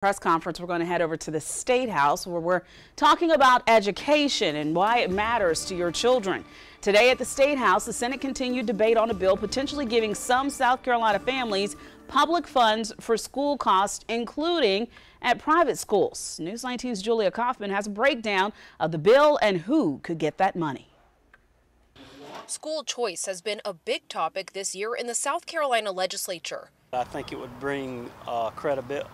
press conference, we're going to head over to the State House where we're talking about education and why it matters to your children. Today at the State House, the Senate continued debate on a bill potentially giving some South Carolina families public funds for school costs, including at private schools. News 19's Julia Kaufman has a breakdown of the bill and who could get that money. School choice has been a big topic this year in the South Carolina legislature. I think it would bring uh,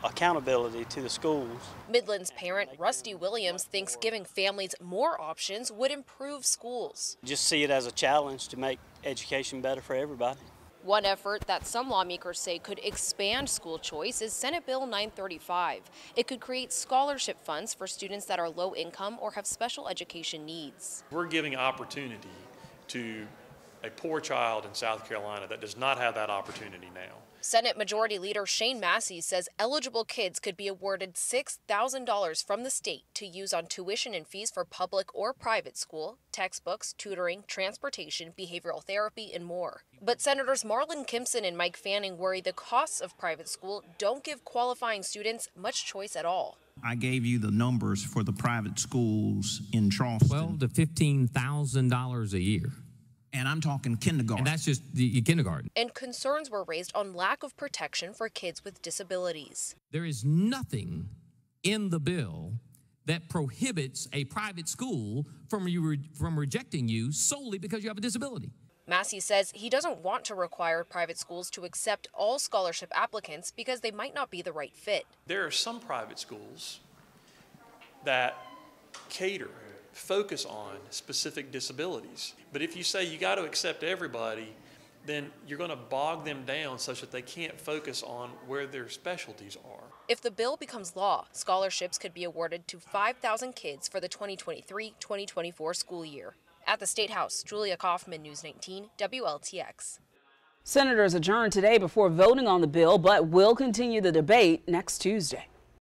accountability to the schools. Midland's parent Rusty Williams thinks giving families more options would improve schools. Just see it as a challenge to make education better for everybody. One effort that some lawmakers say could expand school choice is Senate Bill 935. It could create scholarship funds for students that are low income or have special education needs. We're giving opportunity to a poor child in South Carolina that does not have that opportunity now. Senate Majority Leader Shane Massey says eligible kids could be awarded $6,000 from the state to use on tuition and fees for public or private school, textbooks, tutoring, transportation, behavioral therapy, and more. But Senators Marlon Kimpson and Mike Fanning worry the costs of private school don't give qualifying students much choice at all. I gave you the numbers for the private schools in Charleston. Twelve to fifteen thousand dollars a year. And I'm talking kindergarten. And that's just the kindergarten. And concerns were raised on lack of protection for kids with disabilities. There is nothing in the bill that prohibits a private school from, you from rejecting you solely because you have a disability. Massey says he doesn't want to require private schools to accept all scholarship applicants because they might not be the right fit. There are some private schools that cater focus on specific disabilities. But if you say you got to accept everybody, then you're going to bog them down such that they can't focus on where their specialties are. If the bill becomes law, scholarships could be awarded to 5,000 kids for the 2023 2024 school year. At the State House, Julia Kaufman, News 19, WLTX. Senators adjourn today before voting on the bill, but will continue the debate next Tuesday.